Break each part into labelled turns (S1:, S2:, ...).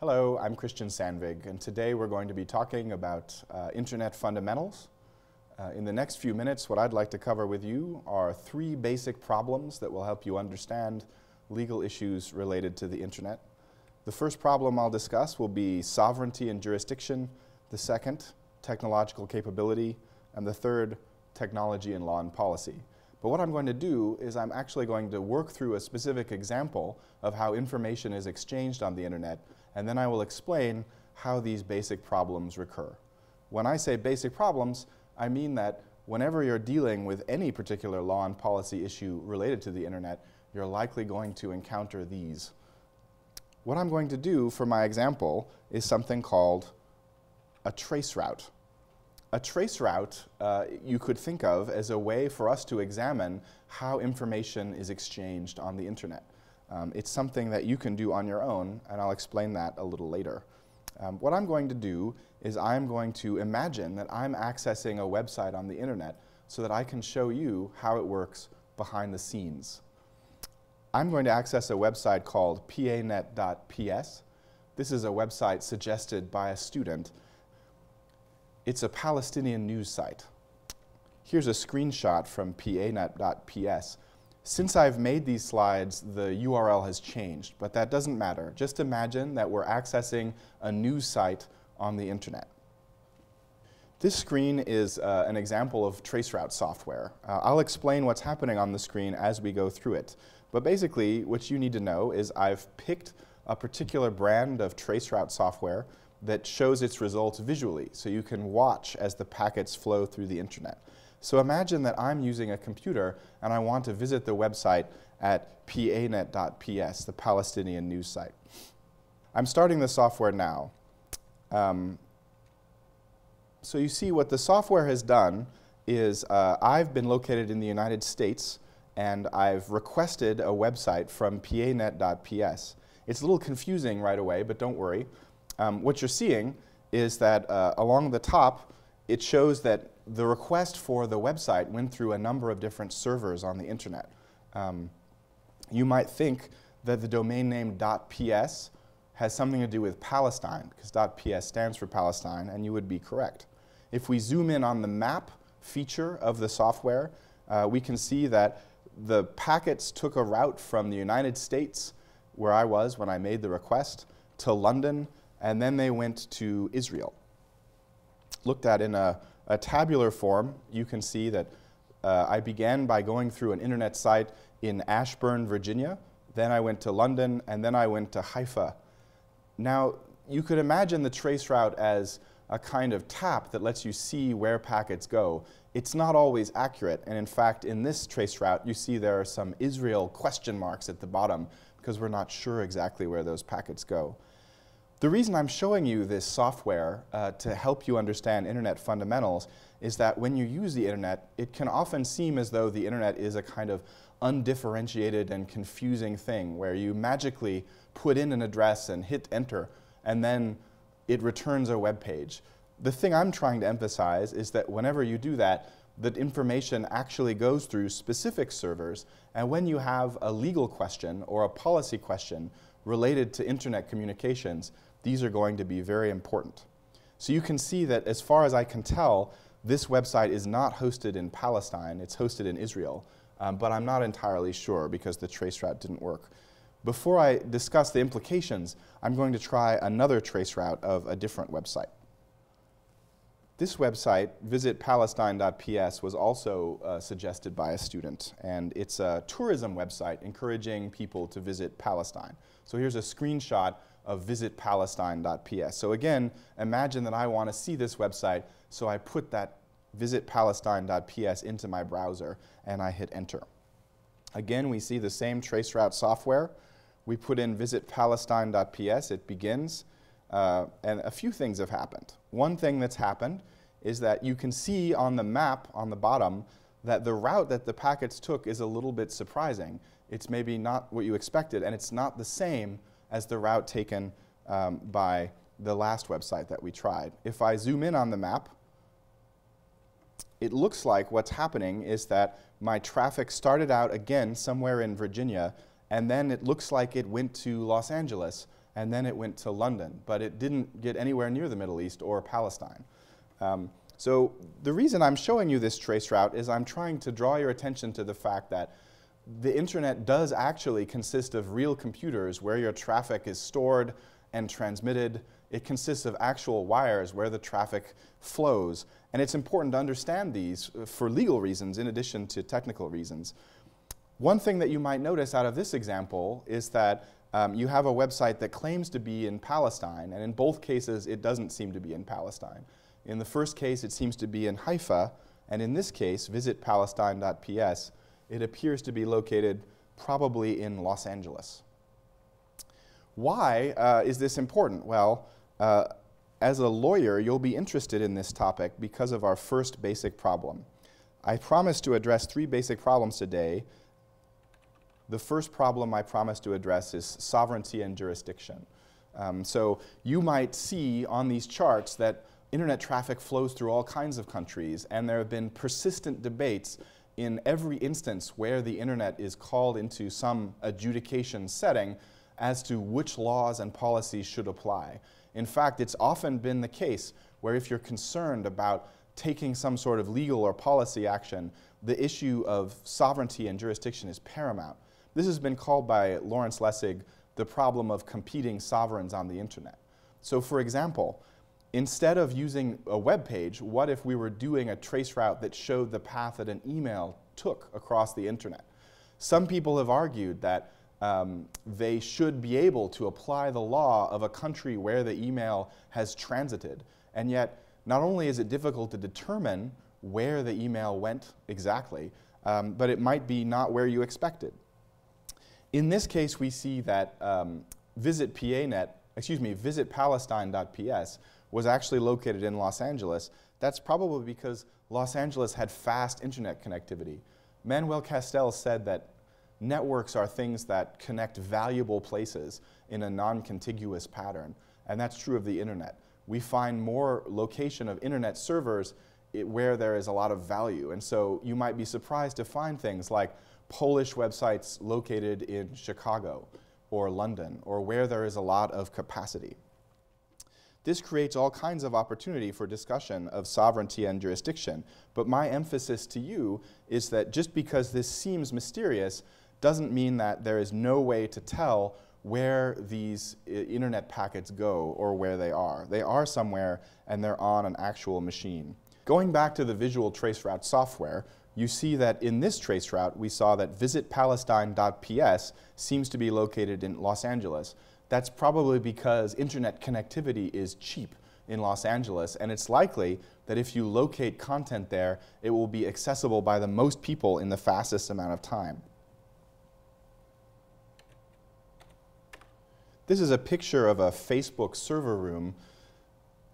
S1: Hello, I'm Christian Sandvig, and today we're going to be talking about uh, Internet fundamentals. Uh, in the next few minutes, what I'd like to cover with you are three basic problems that will help you understand legal issues related to the Internet. The first problem I'll discuss will be sovereignty and jurisdiction, the second, technological capability, and the third, technology and law and policy. But what I'm going to do is I'm actually going to work through a specific example of how information is exchanged on the internet and then I will explain how these basic problems recur. When I say basic problems, I mean that whenever you're dealing with any particular law and policy issue related to the internet, you're likely going to encounter these. What I'm going to do for my example is something called a trace route. A trace route uh, you could think of as a way for us to examine how information is exchanged on the internet. Um, it's something that you can do on your own, and I'll explain that a little later. Um, what I'm going to do is I'm going to imagine that I'm accessing a website on the internet so that I can show you how it works behind the scenes. I'm going to access a website called panet.ps. This is a website suggested by a student. It's a Palestinian news site. Here's a screenshot from panet.ps. Since I've made these slides, the URL has changed, but that doesn't matter. Just imagine that we're accessing a news site on the internet. This screen is uh, an example of traceroute software. Uh, I'll explain what's happening on the screen as we go through it. But basically, what you need to know is I've picked a particular brand of traceroute software that shows its results visually, so you can watch as the packets flow through the internet. So imagine that I'm using a computer and I want to visit the website at panet.ps, the Palestinian news site. I'm starting the software now. Um, so you see what the software has done is uh, I've been located in the United States and I've requested a website from panet.ps. It's a little confusing right away, but don't worry. Um, what you're seeing is that uh, along the top, it shows that the request for the website went through a number of different servers on the internet. Um, you might think that the domain name .ps has something to do with Palestine, because .ps stands for Palestine, and you would be correct. If we zoom in on the map feature of the software, uh, we can see that the packets took a route from the United States, where I was when I made the request, to London, and then they went to Israel looked at in a, a tabular form, you can see that uh, I began by going through an internet site in Ashburn, Virginia. Then I went to London, and then I went to Haifa. Now, you could imagine the trace route as a kind of tap that lets you see where packets go. It's not always accurate, and in fact, in this trace route, you see there are some Israel question marks at the bottom because we're not sure exactly where those packets go. The reason I'm showing you this software uh, to help you understand internet fundamentals is that when you use the internet, it can often seem as though the internet is a kind of undifferentiated and confusing thing where you magically put in an address and hit enter and then it returns a web page. The thing I'm trying to emphasize is that whenever you do that, that information actually goes through specific servers and when you have a legal question or a policy question related to internet communications, these are going to be very important. So you can see that as far as I can tell, this website is not hosted in Palestine, it's hosted in Israel, um, but I'm not entirely sure because the traceroute didn't work. Before I discuss the implications, I'm going to try another traceroute of a different website. This website, visitpalestine.ps, was also uh, suggested by a student, and it's a tourism website encouraging people to visit Palestine. So here's a screenshot of visitpalestine.ps. So again, imagine that I want to see this website, so I put that visitpalestine.ps into my browser and I hit enter. Again, we see the same traceroute software. We put in visitpalestine.ps, it begins, uh, and a few things have happened. One thing that's happened is that you can see on the map on the bottom that the route that the packets took is a little bit surprising. It's maybe not what you expected, and it's not the same as the route taken um, by the last website that we tried. If I zoom in on the map, it looks like what's happening is that my traffic started out again somewhere in Virginia, and then it looks like it went to Los Angeles, and then it went to London, but it didn't get anywhere near the Middle East or Palestine. Um, so the reason I'm showing you this trace route is I'm trying to draw your attention to the fact that the internet does actually consist of real computers where your traffic is stored and transmitted. It consists of actual wires where the traffic flows. And it's important to understand these for legal reasons in addition to technical reasons. One thing that you might notice out of this example is that um, you have a website that claims to be in Palestine, and in both cases, it doesn't seem to be in Palestine. In the first case, it seems to be in Haifa, and in this case, visitpalestine.ps, it appears to be located probably in Los Angeles. Why uh, is this important? Well, uh, as a lawyer, you'll be interested in this topic because of our first basic problem. I promised to address three basic problems today. The first problem I promised to address is sovereignty and jurisdiction. Um, so you might see on these charts that internet traffic flows through all kinds of countries, and there have been persistent debates in every instance where the internet is called into some adjudication setting as to which laws and policies should apply. In fact, it's often been the case where if you're concerned about taking some sort of legal or policy action, the issue of sovereignty and jurisdiction is paramount. This has been called by Lawrence Lessig the problem of competing sovereigns on the internet. So for example, Instead of using a web page, what if we were doing a trace route that showed the path that an email took across the internet? Some people have argued that um, they should be able to apply the law of a country where the email has transited. And yet, not only is it difficult to determine where the email went exactly, um, but it might be not where you expected. In this case, we see that um, visit PANet, excuse me, visit visitpalestine.ps was actually located in Los Angeles, that's probably because Los Angeles had fast internet connectivity. Manuel Castells said that networks are things that connect valuable places in a non-contiguous pattern, and that's true of the internet. We find more location of internet servers eh, where there is a lot of value, and so you might be surprised to find things like Polish websites located in Chicago or London, or where there is a lot of capacity. This creates all kinds of opportunity for discussion of sovereignty and jurisdiction. But my emphasis to you is that just because this seems mysterious doesn't mean that there is no way to tell where these uh, internet packets go or where they are. They are somewhere and they're on an actual machine. Going back to the visual traceroute software, you see that in this traceroute we saw that visitpalestine.ps seems to be located in Los Angeles. That's probably because internet connectivity is cheap in Los Angeles, and it's likely that if you locate content there, it will be accessible by the most people in the fastest amount of time. This is a picture of a Facebook server room.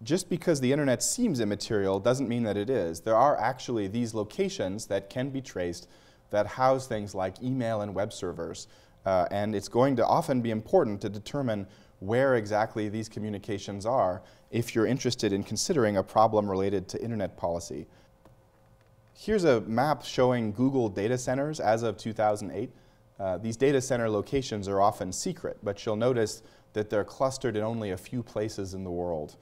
S1: Just because the internet seems immaterial doesn't mean that it is. There are actually these locations that can be traced that house things like email and web servers. Uh, and it's going to often be important to determine where exactly these communications are if you're interested in considering a problem related to internet policy. Here's a map showing Google data centers as of 2008. Uh, these data center locations are often secret, but you'll notice that they're clustered in only a few places in the world.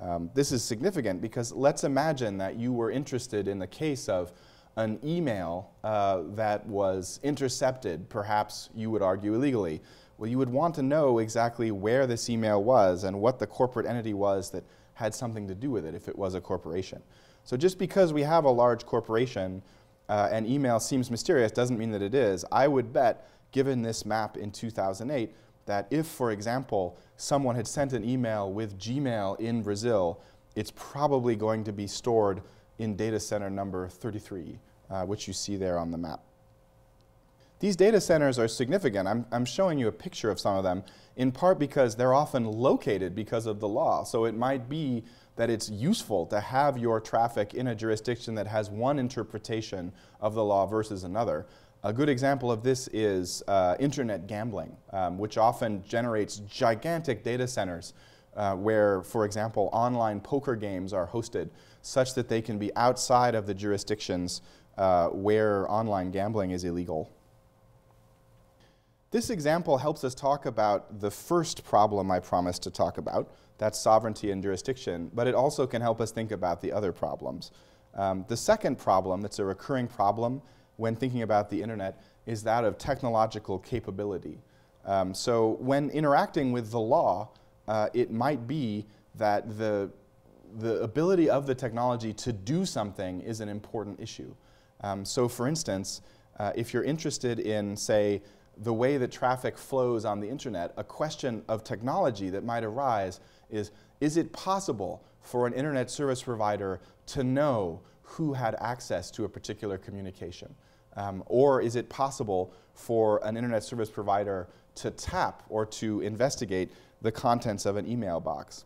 S1: Um, this is significant because let's imagine that you were interested in the case of an email uh, that was intercepted, perhaps you would argue illegally. Well, you would want to know exactly where this email was and what the corporate entity was that had something to do with it if it was a corporation. So just because we have a large corporation uh, and email seems mysterious doesn't mean that it is. I would bet, given this map in 2008, that if, for example, someone had sent an email with Gmail in Brazil, it's probably going to be stored in data center number 33, uh, which you see there on the map. These data centers are significant. I'm, I'm showing you a picture of some of them, in part because they're often located because of the law. So it might be that it's useful to have your traffic in a jurisdiction that has one interpretation of the law versus another. A good example of this is uh, internet gambling, um, which often generates gigantic data centers uh, where, for example, online poker games are hosted such that they can be outside of the jurisdictions uh, where online gambling is illegal. This example helps us talk about the first problem I promised to talk about, that's sovereignty and jurisdiction, but it also can help us think about the other problems. Um, the second problem that's a recurring problem when thinking about the internet is that of technological capability. Um, so when interacting with the law, uh, it might be that the, the ability of the technology to do something is an important issue. Um, so for instance, uh, if you're interested in, say, the way that traffic flows on the internet, a question of technology that might arise is, is it possible for an internet service provider to know who had access to a particular communication? Um, or is it possible for an internet service provider to tap or to investigate the contents of an email box?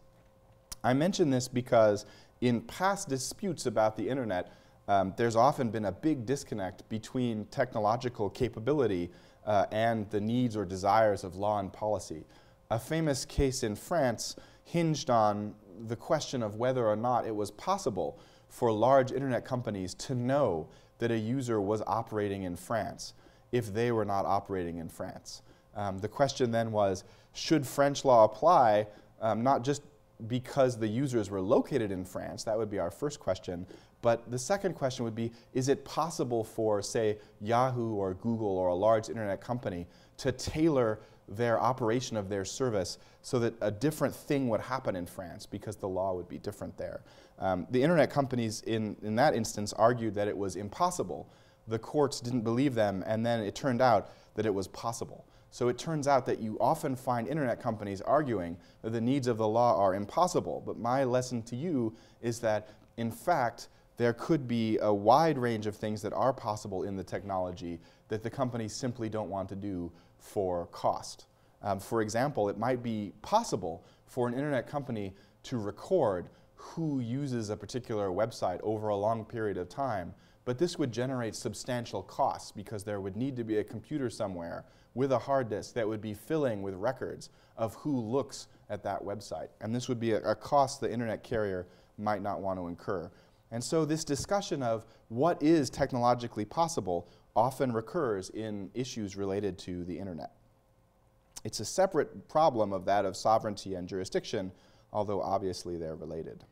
S1: I mention this because in past disputes about the internet, um, there's often been a big disconnect between technological capability uh, and the needs or desires of law and policy. A famous case in France hinged on the question of whether or not it was possible for large internet companies to know that a user was operating in France if they were not operating in France. Um, the question then was, should French law apply, um, not just because the users were located in France, that would be our first question, but the second question would be, is it possible for, say, Yahoo or Google or a large internet company to tailor their operation of their service so that a different thing would happen in France because the law would be different there. Um, the internet companies in, in that instance argued that it was impossible. The courts didn't believe them, and then it turned out that it was possible. So it turns out that you often find internet companies arguing that the needs of the law are impossible. But my lesson to you is that, in fact, there could be a wide range of things that are possible in the technology that the companies simply don't want to do for cost. Um, for example, it might be possible for an internet company to record who uses a particular website over a long period of time, but this would generate substantial costs because there would need to be a computer somewhere with a hard disk that would be filling with records of who looks at that website. And this would be a, a cost the internet carrier might not want to incur. And so this discussion of what is technologically possible often recurs in issues related to the internet. It's a separate problem of that of sovereignty and jurisdiction, although obviously they're related.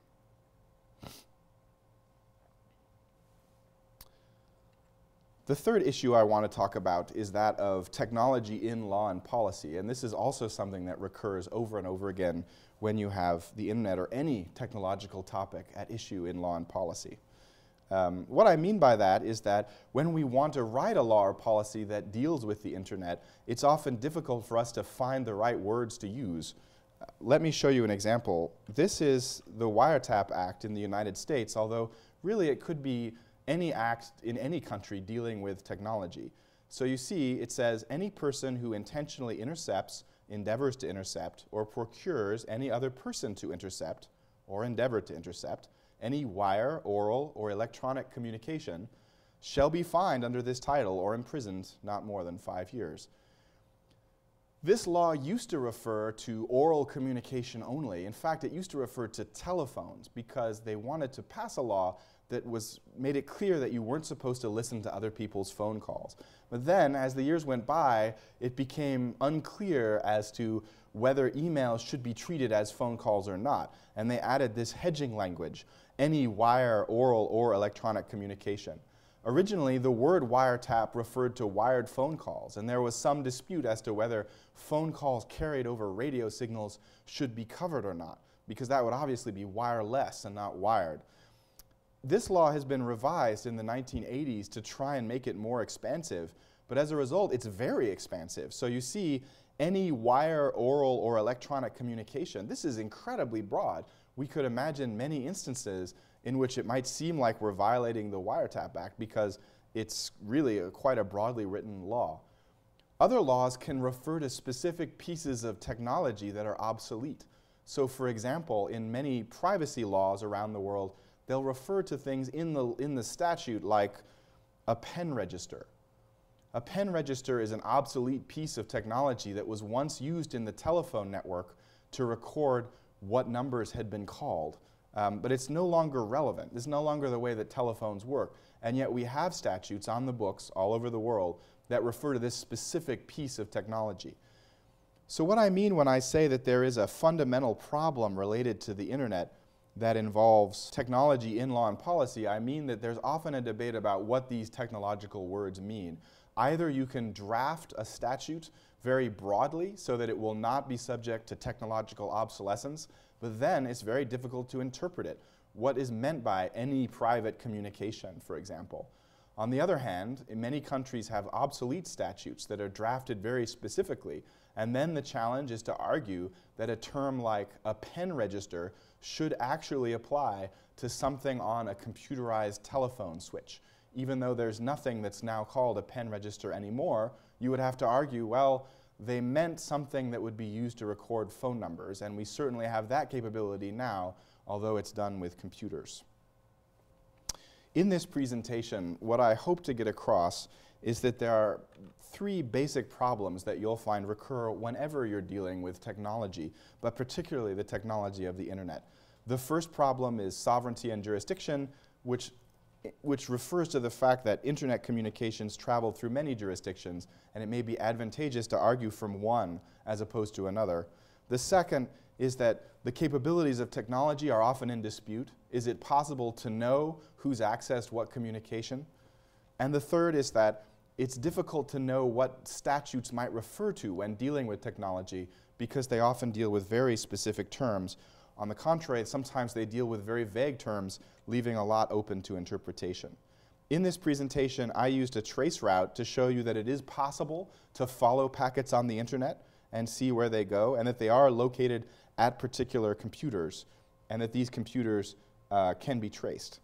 S1: The third issue I want to talk about is that of technology in law and policy, and this is also something that recurs over and over again when you have the internet or any technological topic at issue in law and policy. Um, what I mean by that is that when we want to write a law or policy that deals with the internet, it's often difficult for us to find the right words to use. Uh, let me show you an example. This is the Wiretap Act in the United States, although really it could be any act in any country dealing with technology. So you see, it says any person who intentionally intercepts, endeavors to intercept, or procures any other person to intercept, or endeavor to intercept, any wire, oral, or electronic communication shall be fined under this title or imprisoned not more than five years. This law used to refer to oral communication only. In fact, it used to refer to telephones because they wanted to pass a law that was made it clear that you weren't supposed to listen to other people's phone calls. But then, as the years went by, it became unclear as to whether emails should be treated as phone calls or not. And they added this hedging language any wire, oral, or electronic communication. Originally, the word wiretap referred to wired phone calls, and there was some dispute as to whether phone calls carried over radio signals should be covered or not, because that would obviously be wireless and not wired this law has been revised in the 1980s to try and make it more expansive, but as a result, it's very expansive. So you see any wire, oral, or electronic communication. This is incredibly broad. We could imagine many instances in which it might seem like we're violating the Wiretap Act because it's really a, quite a broadly written law. Other laws can refer to specific pieces of technology that are obsolete. So for example, in many privacy laws around the world, they'll refer to things in the, in the statute like a pen register. A pen register is an obsolete piece of technology that was once used in the telephone network to record what numbers had been called. Um, but it's no longer relevant. It's no longer the way that telephones work. And yet we have statutes on the books all over the world that refer to this specific piece of technology. So what I mean when I say that there is a fundamental problem related to the internet that involves technology in law and policy, I mean that there's often a debate about what these technological words mean. Either you can draft a statute very broadly so that it will not be subject to technological obsolescence, but then it's very difficult to interpret it. What is meant by any private communication, for example? On the other hand, many countries have obsolete statutes that are drafted very specifically, and then the challenge is to argue that a term like a pen register should actually apply to something on a computerized telephone switch. Even though there's nothing that's now called a pen register anymore, you would have to argue, well, they meant something that would be used to record phone numbers, and we certainly have that capability now, although it's done with computers. In this presentation, what I hope to get across is that there are three basic problems that you'll find recur whenever you're dealing with technology, but particularly the technology of the internet. The first problem is sovereignty and jurisdiction, which which refers to the fact that internet communications travel through many jurisdictions, and it may be advantageous to argue from one as opposed to another. The second is that the capabilities of technology are often in dispute. Is it possible to know who's accessed what communication? And the third is that it's difficult to know what statutes might refer to when dealing with technology because they often deal with very specific terms on the contrary, sometimes they deal with very vague terms, leaving a lot open to interpretation. In this presentation, I used a trace route to show you that it is possible to follow packets on the internet and see where they go, and that they are located at particular computers, and that these computers uh, can be traced.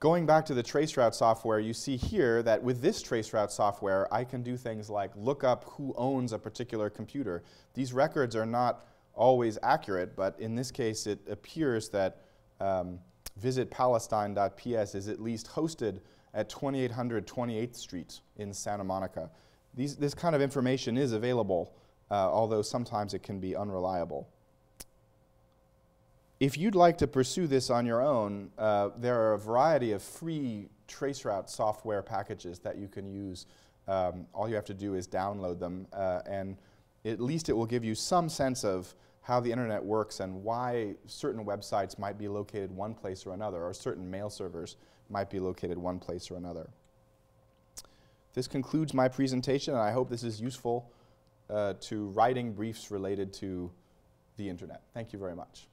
S1: Going back to the traceroute software, you see here that with this traceroute software, I can do things like look up who owns a particular computer. These records are not always accurate, but in this case it appears that um, visitpalestine.ps is at least hosted at 2800 28th Street in Santa Monica. These, this kind of information is available, uh, although sometimes it can be unreliable. If you'd like to pursue this on your own, uh, there are a variety of free traceroute software packages that you can use. Um, all you have to do is download them, uh, and at least it will give you some sense of how the internet works and why certain websites might be located one place or another, or certain mail servers might be located one place or another. This concludes my presentation, and I hope this is useful uh, to writing briefs related to the internet. Thank you very much.